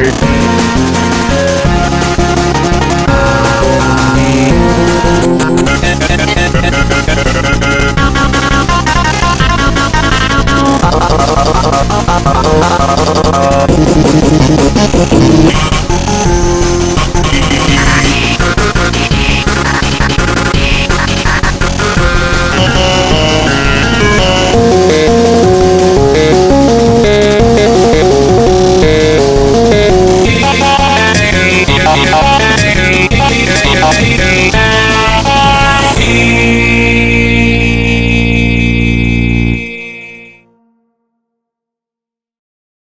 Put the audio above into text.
Wait.